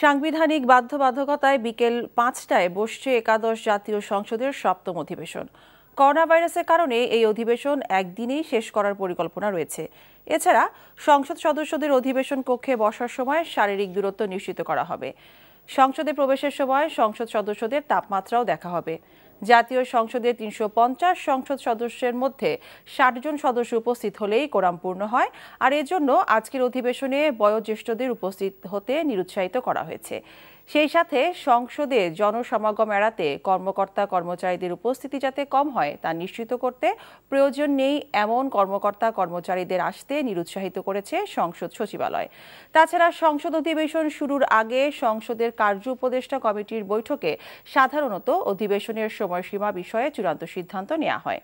সাংবিধানিক বাধ্যবাধকতায় বিকেল পাঁচটায় বসছে একাদশ জাতীয় সংসদের সপ্তম অধিবেশন। করোনা ভাইরাসের কারণে এই অধিবেশন একদিনেই শেষ করার পরিকল্পনা রয়েছে। এছাড়া সংসদ সদস্যদের অধিবেশন কক্ষে বসার সময় শারীরিক দূরত্ব নিশ্চিত করা হবে। সংসদে প্রবেশের সময় সংসদ সদস্যদের তাপমাত্রাও দেখা হবে। জাতীয় সংসদের তিনশো সংসদ সদস্যের মধ্যে ষাট জন সদস্য উপস্থিত হলেই কোরাম পূর্ণ হয়। আর এজন্য আজকের অধিবেশনে বয়োজ্যেষ্ঠদের উপস্থিত হতে নিরুৎসাহিত করা হয়েছে। সেই সাথে সংসদে জনসমাগম এড়াতে কর্মকর্তা কর্মচারীদের উপস্থিতি যাতে কম হয় তা নিশ্চিত করতে প্রয়োজন নেই, এমন কর্মকর্তা কর্মচারীদের আসতে নিরুৎসাহিত করেছে সংসদ সচিবালয়। তাছাড়া সংসদ অধিবেশন শুরুর আগে সংসদের কার্য উপদেষ্টা কমিটির বৈঠকে সাধারণত অধিবেশনের সময়সীমা বিষয়ে চূড়ান্ত সিদ্ধান্ত নেওয়া হয়।